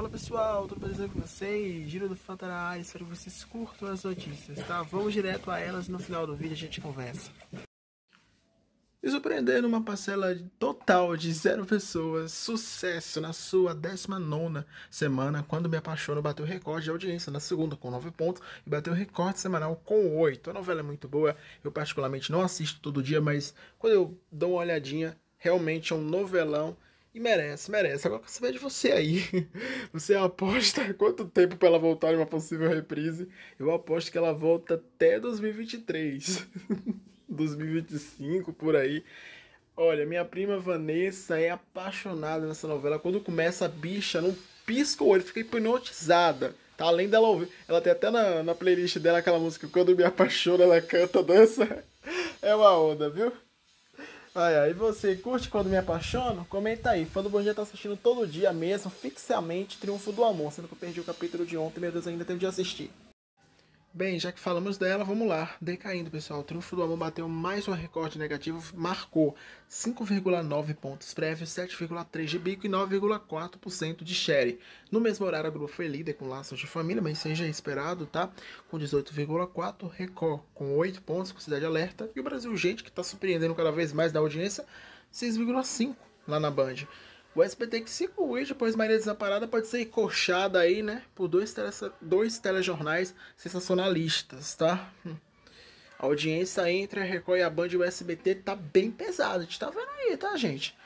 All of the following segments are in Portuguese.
Fala pessoal, tudo beleza com vocês? Giro do Fanta espero que vocês curtam as notícias, tá? Vamos direto a elas no final do vídeo a gente conversa. E surpreendendo uma parcela total de zero pessoas, sucesso na sua 19 semana, quando Me Apaixono bateu recorde de audiência na segunda com 9 pontos e bateu recorde semanal com 8. A novela é muito boa, eu particularmente não assisto todo dia, mas quando eu dou uma olhadinha, realmente é um novelão e merece, merece. Agora quero saber de você aí. Você aposta quanto tempo para ela voltar em uma possível reprise? Eu aposto que ela volta até 2023. 2025 por aí. Olha, minha prima Vanessa é apaixonada nessa novela. Quando começa a bicha, não pisca o olho, fica hipnotizada. Tá? Além dela ouvir. Ela tem até na, na playlist dela aquela música Quando Me Apaixona, ela canta, dança. É uma onda, viu? Ai, ai, e você curte quando me apaixono? Comenta aí. Fã do Bom Dia tá assistindo todo dia mesmo, fixamente, Triunfo do Amor, sendo que eu perdi o capítulo de ontem, meu Deus, ainda tenho de assistir. Bem, já que falamos dela, vamos lá. Decaindo, pessoal. O Triunfo do Amor bateu mais um recorde negativo, marcou 5,9 pontos prévios, 7,3 de bico e 9,4% de share. No mesmo horário, a Globo foi líder com laços de família, mas seja esperado, tá? Com 18,4, Record com 8 pontos, com Cidade Alerta. E o Brasil Gente, que está surpreendendo cada vez mais da audiência, 6,5 lá na Band. O SBT que se corrige, pois Maria Desamparada pode ser coxada aí, né? Por dois, tele, dois telejornais sensacionalistas, tá? A audiência entre a Record e a Band e o SBT tá bem pesada. A gente tá vendo aí, tá, gente?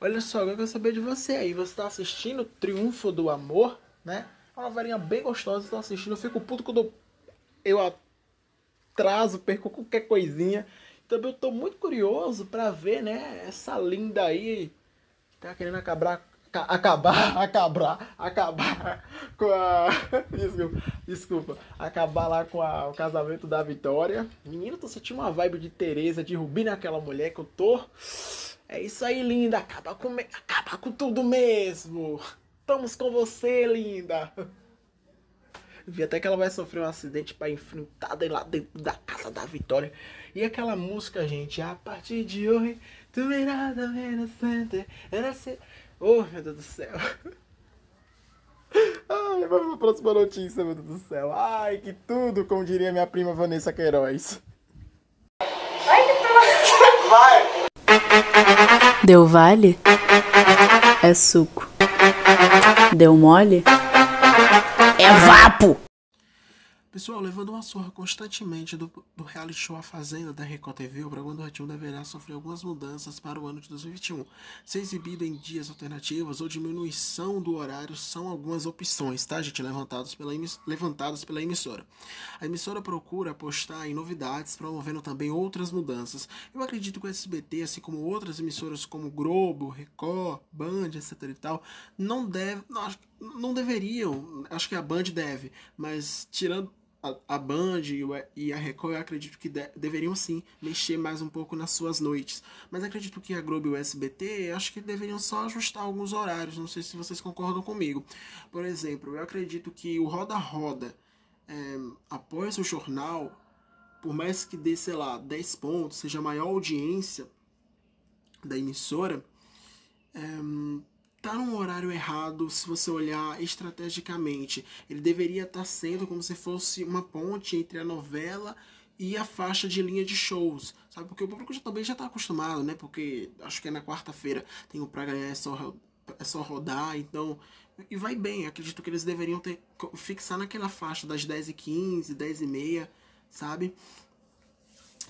Olha só, eu quero saber de você aí. Você tá assistindo Triunfo do Amor, né? É uma novelinha bem gostosa, tô assistindo. Eu fico puto quando eu atraso, perco qualquer coisinha. Também eu tô muito curioso para ver, né? Essa linda aí Tá querendo acabar. Acabar, acabar, acabar com a. Desculpa, desculpa. Acabar lá com a, o casamento da Vitória. Menino, tô sentindo uma vibe de Tereza, de Rubi naquela mulher que eu tô. É isso aí, linda. Acaba com, acaba com tudo mesmo. Estamos com você, linda. Vi até que ela vai sofrer um acidente para enfrentar lá dentro da casa da Vitória. E aquela música, gente, a partir de hoje Tu mirada inocente era ser. Oh, meu Deus do céu. Ai, vamos pra próxima notícia, meu Deus do céu. Ai, que tudo, como diria minha prima Vanessa Queiroz. Vai! Deu vale? É suco. Deu mole? É vapo! Pessoal, levando uma surra constantemente do, do reality show A Fazenda da Record TV, o programa do Ratinho deverá sofrer algumas mudanças para o ano de 2021. Ser exibido em dias alternativos ou diminuição do horário são algumas opções, tá, gente? Levantadas pela, levantadas pela emissora. A emissora procura apostar em novidades, promovendo também outras mudanças. Eu acredito que o SBT, assim como outras emissoras como Globo, Record, Band, etc e tal, não deve. Não, não deveriam, acho que a Band deve, mas tirando a, a Band e a Record, eu acredito que de, deveriam sim mexer mais um pouco nas suas noites. Mas acredito que a Globo e o SBT, acho que deveriam só ajustar alguns horários. Não sei se vocês concordam comigo. Por exemplo, eu acredito que o Roda Roda, é, após o jornal, por mais que dê, sei lá, 10 pontos, seja a maior audiência da emissora, é, tá num horário errado se você olhar estrategicamente. Ele deveria estar tá sendo como se fosse uma ponte entre a novela e a faixa de linha de shows, sabe? Porque o público já, também já está acostumado, né? Porque acho que é na quarta-feira tem o Pra Ganhar é só, é só rodar, então... E vai bem, acredito que eles deveriam ter fixar naquela faixa das 10h15, 10h30, sabe?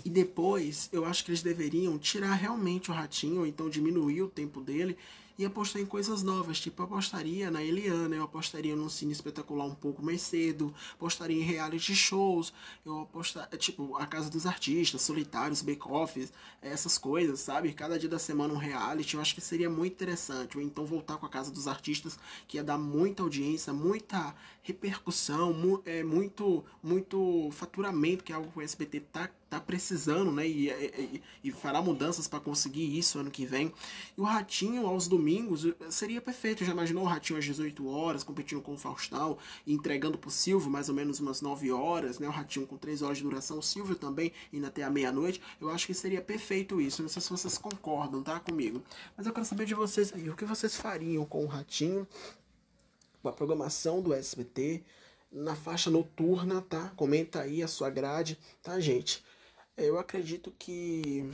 E depois, eu acho que eles deveriam tirar realmente o ratinho, ou então diminuir o tempo dele e apostar em coisas novas. Tipo, eu apostaria na Eliana, eu apostaria num cine espetacular um pouco mais cedo, apostaria em reality shows, eu apostaria, tipo, a Casa dos Artistas, Solitários, Bake-Offs, essas coisas, sabe? Cada dia da semana um reality, eu acho que seria muito interessante. Ou então voltar com a Casa dos Artistas, que ia dar muita audiência, muita repercussão, mu é, muito, muito faturamento, que é algo que o SBT tá tá precisando, né? E, e, e fará mudanças para conseguir isso ano que vem. E o Ratinho aos domingos seria perfeito. Já imaginou o Ratinho às 18 horas, competindo com o Faustão e entregando pro Silvio mais ou menos umas 9 horas, né? O Ratinho com 3 horas de duração, o Silvio também indo até a meia-noite. Eu acho que seria perfeito isso. Não sei se vocês concordam, tá? Comigo. Mas eu quero saber de vocês aí, o que vocês fariam com o Ratinho a programação do SBT na faixa noturna, tá? Comenta aí a sua grade, tá, gente? Eu acredito que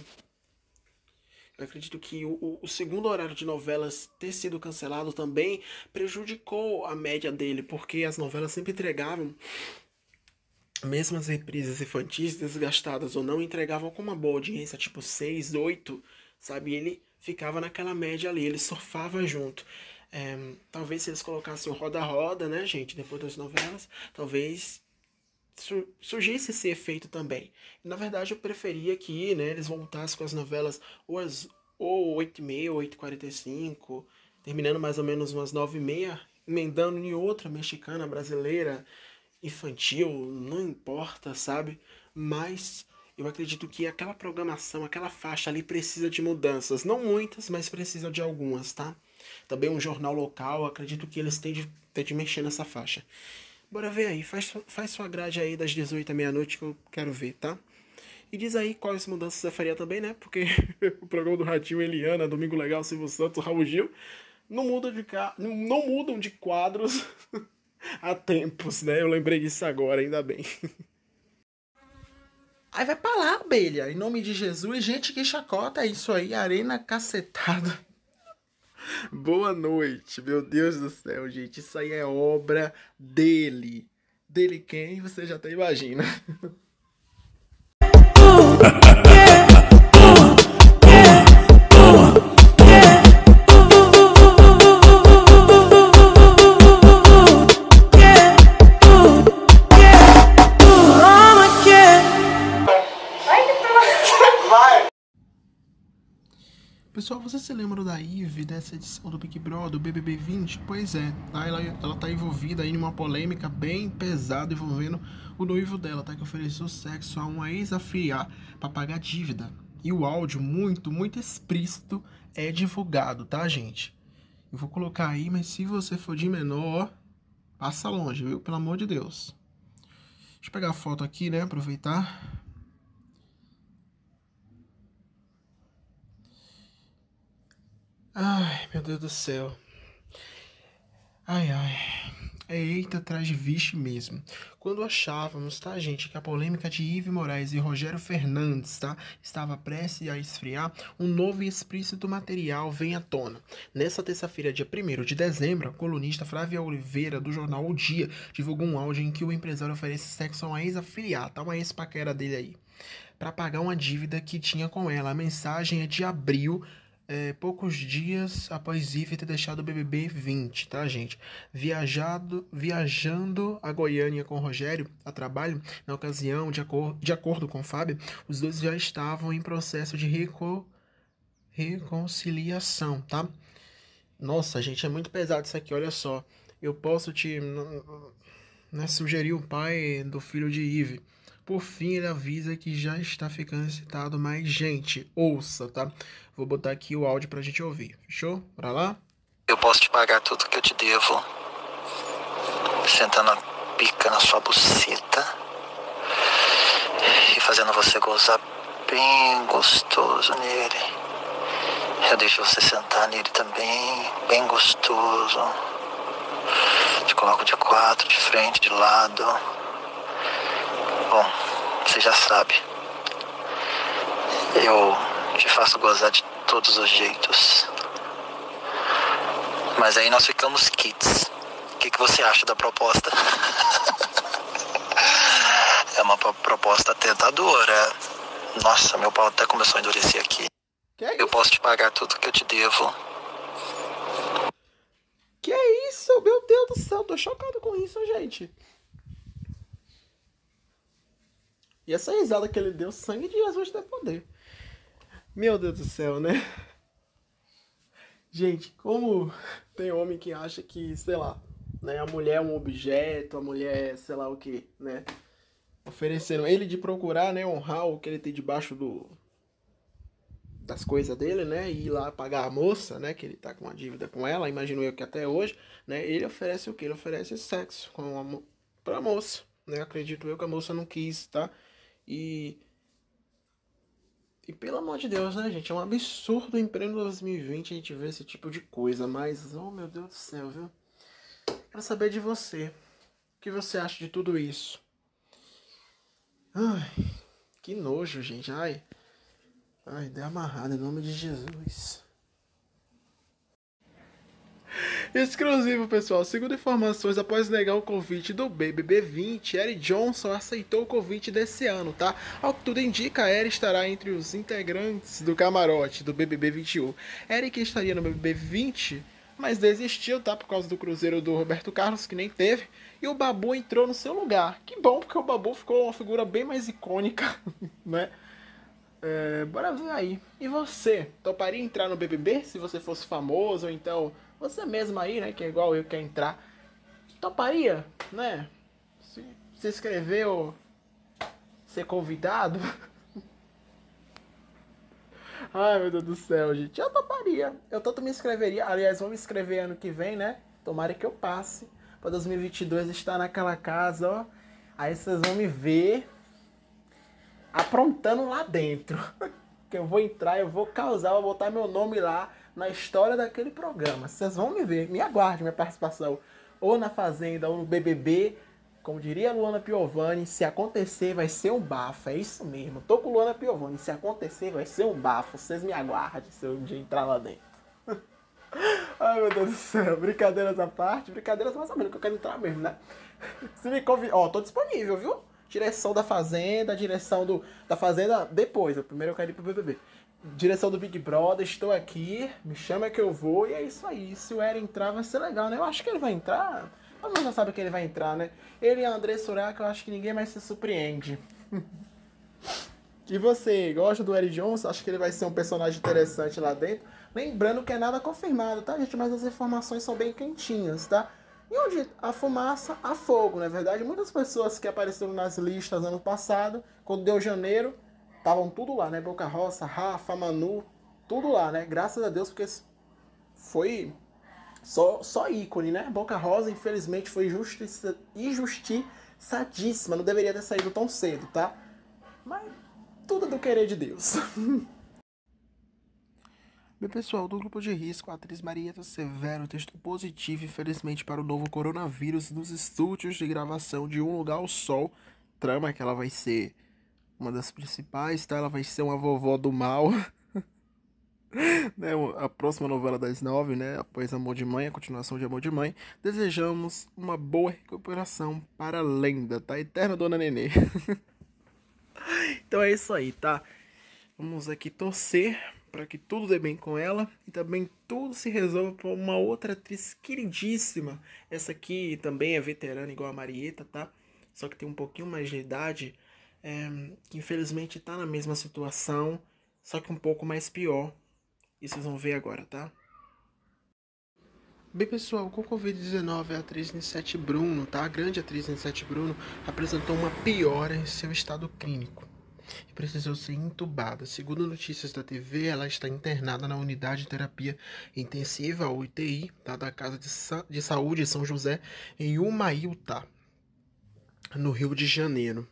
eu acredito que o, o, segundo horário de novelas ter sido cancelado também prejudicou a média dele, porque as novelas sempre entregavam, mesmo as reprises infantis desgastadas ou não, entregavam com uma boa audiência, tipo 6, 8, sabe? Ele ficava naquela média ali, ele surfava junto. É, talvez se eles colocassem o roda-roda, né, gente, depois das novelas, talvez surgisse esse efeito também. Na verdade, eu preferia que né, eles voltassem com as novelas ou, as, ou 8h30 ou 8h45, terminando mais ou menos umas 9h30, emendando em outra mexicana, brasileira, infantil, não importa, sabe? Mas eu acredito que aquela programação, aquela faixa ali precisa de mudanças. Não muitas, mas precisa de algumas, tá? Também um jornal local, acredito que eles têm de, têm de mexer nessa faixa. Bora ver aí, faz, faz sua grade aí das 18 à meia-noite que eu quero ver, tá? E diz aí quais mudanças você faria também, né? Porque o programa do Ratinho, Eliana, Domingo Legal, Silvio Santos, Raul Gil, não mudam de, ca... não mudam de quadros há tempos, né? Eu lembrei disso agora, ainda bem. Aí vai pra lá, abelha. Em nome de Jesus, gente que chacota é isso aí, arena cacetada. Boa noite, meu Deus do céu, gente. Isso aí é obra dele. Dele quem? Você já até imagina. da Ive dessa edição do Big Brother, do BBB 20? Pois é, tá? ela, ela tá envolvida aí numa polêmica bem pesada envolvendo o noivo dela, tá? Que ofereceu sexo a uma ex-afiliar para pagar dívida. E o áudio, muito, muito explícito, é divulgado, tá, gente? Eu vou colocar aí, mas se você for de menor, passa longe, viu? Pelo amor de Deus. Deixa eu pegar a foto aqui, né? Aproveitar. Ai, meu Deus do céu. Ai, ai. É eita atrás de vixe mesmo. Quando achávamos, tá, gente, que a polêmica de Ive Moraes e Rogério Fernandes, tá, estava prestes a esfriar, um novo e explícito material vem à tona. Nessa terça-feira, dia 1 de dezembro, a colunista Flávia Oliveira, do jornal O Dia, divulgou um áudio em que o empresário oferece sexo a uma ex-afiliada, uma ex-paquera dele aí, para pagar uma dívida que tinha com ela. A mensagem é de abril é, poucos dias após Ive ter deixado o BBB 20, tá, gente? Viajado, viajando a Goiânia com Rogério a trabalho, na ocasião, de, acor de acordo com Fábio, os dois já estavam em processo de reco reconciliação, tá? Nossa, gente, é muito pesado isso aqui, olha só. Eu posso te né, sugerir o pai do filho de Ive. Por fim, ele avisa que já está ficando excitado, mas, gente, ouça, tá? Vou botar aqui o áudio pra gente ouvir. Fechou? Bora lá? Eu posso te pagar tudo que eu te devo. Sentando a pica na sua buceta. E fazendo você gozar bem gostoso nele. Eu deixo você sentar nele também, bem gostoso. Te coloco de quatro, de frente, de lado Bom, você já sabe. Eu te faço gozar de todos os jeitos. Mas aí nós ficamos kits. O que, que você acha da proposta? é uma proposta tentadora. Nossa, meu pau até começou a endurecer aqui. Que eu posso te pagar tudo que eu te devo. Que é isso? Meu Deus do céu, tô chocado com isso, gente. E essa risada que ele deu, sangue de Jesus tem poder. Meu Deus do céu, né? Gente, como tem homem que acha que, sei lá, né, a mulher é um objeto, a mulher é sei lá o que, né? Oferecendo ele de procurar, né, honrar o que ele tem debaixo do das coisas dele, né, e ir lá pagar a moça, né, que ele tá com uma dívida com ela, imagino eu que até hoje, né, ele oferece o que? Ele oferece sexo com a, pra moça, né, acredito eu que a moça não quis, tá? E. E pelo amor de Deus, né, gente? É um absurdo em pleno 2020 a gente ver esse tipo de coisa. Mas, oh meu Deus do céu, viu? para saber de você. O que você acha de tudo isso? Ai, que nojo, gente. Ai. Ai, deu amarrado em nome de Jesus. Exclusivo, pessoal. Segundo informações, após negar o convite do BBB 20, Eric Johnson aceitou o convite desse ano, tá? Ao que tudo indica, Eric estará entre os integrantes do camarote do BBB 21. Eric estaria no BBB 20, mas desistiu, tá? Por causa do cruzeiro do Roberto Carlos, que nem teve. E o Babu entrou no seu lugar. Que bom, porque o Babu ficou uma figura bem mais icônica, né? É, bora ver aí. E você? Toparia entrar no BBB se você fosse famoso? Ou então você mesmo aí, né, que é igual eu, quer entrar, toparia, né? Se, se inscrever ou ser convidado? Ai, meu Deus do céu, gente. Eu toparia. Eu tanto me inscreveria. Aliás, vou me inscrever ano que vem, né? Tomara que eu passe. Para 2022 estar naquela casa, ó. Aí vocês vão me ver aprontando lá dentro. que eu vou entrar, eu vou causar, vou botar meu nome lá na história daquele programa. Vocês vão me ver, me aguarde minha participação. Ou na Fazenda, ou no BBB. Como diria a Luana Piovani, se acontecer vai ser um bafo. É isso mesmo. Tô com Luana Piovani. Se acontecer vai ser um bafo. Vocês me aguardem se eu um dia entrar lá dentro. Ai meu Deus do céu. Brincadeiras à parte. Brincadeiras mais ou menos que eu quero entrar mesmo, né? Se me convidar. Ó, tô disponível, viu? Direção da Fazenda, direção do, da Fazenda depois. Primeiro eu quero ir pro BBB direção do Big Brother, estou aqui, me chama que eu vou, e é isso aí. Se o Eren entrar, vai ser legal, né? Eu acho que ele vai entrar. Todo mundo já sabe que ele vai entrar, né? Ele e a André Surak, eu acho que ninguém mais se surpreende. e você, gosta do Eric Johnson? Acho que ele vai ser um personagem interessante lá dentro. Lembrando que é nada confirmado, tá, gente? Mas as informações são bem quentinhas, tá? E onde a fumaça, há fogo, não é verdade? Muitas pessoas que apareceram nas listas ano passado, quando deu janeiro, Estavam tudo lá, né? Boca Roça, Rafa, Manu, tudo lá, né? Graças a Deus, porque foi só, só ícone, né? Boca Rosa, infelizmente, foi justiça, injustiçadíssima. Não deveria ter saído tão cedo, tá? Mas tudo do querer de Deus. Bem, pessoal, do grupo de risco, a atriz Marieta Severo testou positivo, infelizmente, para o novo coronavírus nos estúdios de gravação de Um Lugar ao Sol. Trama que ela vai ser uma das principais, tá? Ela vai ser uma vovó do mal. né? A próxima novela das nove, né? Após Amor de Mãe, a continuação de Amor de Mãe. Desejamos uma boa recuperação para a lenda, tá? Eterna Dona Nenê. então é isso aí, tá? Vamos aqui torcer para que tudo dê bem com ela e também tudo se resolva para uma outra atriz queridíssima. Essa aqui também é veterana igual a Marieta, tá? Só que tem um pouquinho mais de idade é, que infelizmente está na mesma situação, só que um pouco mais pior. E vocês vão ver agora, tá? Bem, pessoal, com Covid-19, a atriz Nissete Bruno, tá? A grande atriz Nissete Bruno apresentou uma piora em seu estado clínico e precisou ser entubada. Segundo notícias da TV, ela está internada na unidade de terapia intensiva, UTI, tá? da Casa de, Sa de Saúde São José, em Umailta, no Rio de Janeiro.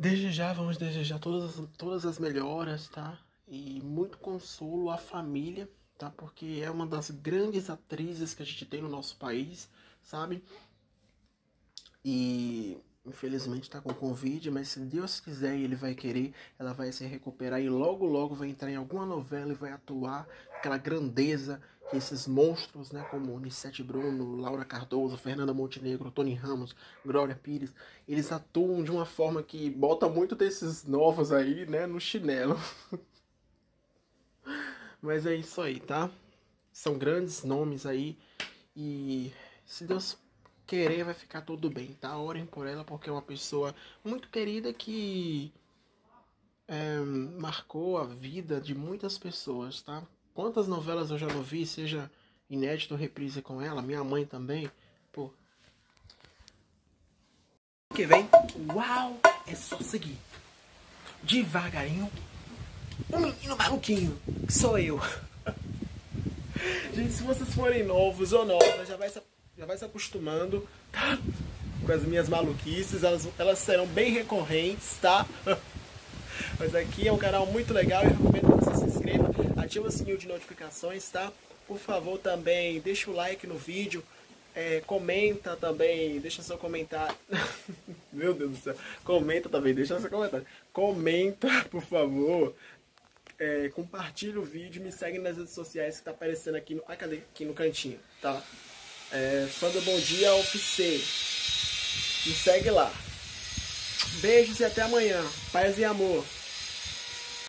Desde já vamos desejar todas, todas as melhoras, tá? E muito consolo à família, tá? Porque é uma das grandes atrizes que a gente tem no nosso país, sabe? E infelizmente tá com Covid, mas se Deus quiser e Ele vai querer, ela vai se recuperar e logo logo vai entrar em alguma novela e vai atuar aquela grandeza que esses monstros, né, como Nissete Bruno, Laura Cardoso, Fernanda Montenegro, Tony Ramos, Glória Pires, eles atuam de uma forma que bota muito desses novos aí, né, no chinelo. Mas é isso aí, tá? São grandes nomes aí e se Deus querer vai ficar tudo bem, tá? Orem por ela porque é uma pessoa muito querida que é, marcou a vida de muitas pessoas, tá? Quantas novelas eu já não vi, seja inédito ou reprise com ela, minha mãe também, pô. Que vem, uau, é só seguir. Devagarinho, um menino maluquinho, que sou eu. Gente, se vocês forem novos ou novas, já vai se, já vai se acostumando, tá? Com as minhas maluquices, elas, elas serão bem recorrentes, tá? Mas aqui é um canal muito legal e recomendo que você se inscreva, ative o sininho de notificações, tá? Por favor, também deixa o like no vídeo, É, comenta também, deixa seu comentário. Meu Deus do céu. Comenta também, deixa seu comentário. Comenta, por favor. É, compartilha o vídeo, me segue nas redes sociais que tá aparecendo aqui no, aqui no cantinho, tá? É, fã do Bom Dia UFC. Me segue lá. Beijos e até amanhã. Paz e amor.